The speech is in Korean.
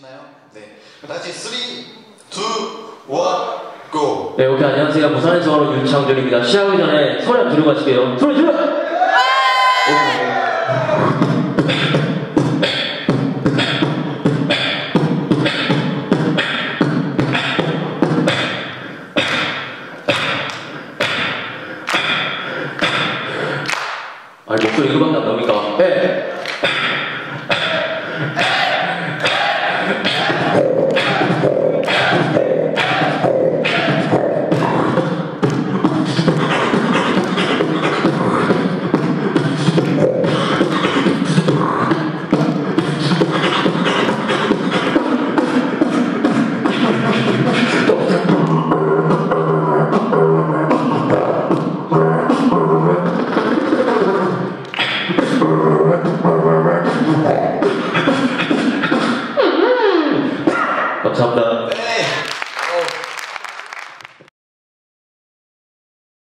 준비되셨나요? 네. 그럼 다 같이 3, 2, 1, GO! 네, 오케이, 안녕하세요. 부산에서 온 윤창준입니다. 시작하기 전에 소리 한번 지르고 가실게요. 소리 질러! 아니, 목소리 이거밖에 안 나옵니까? 네. 감사합니다. 네.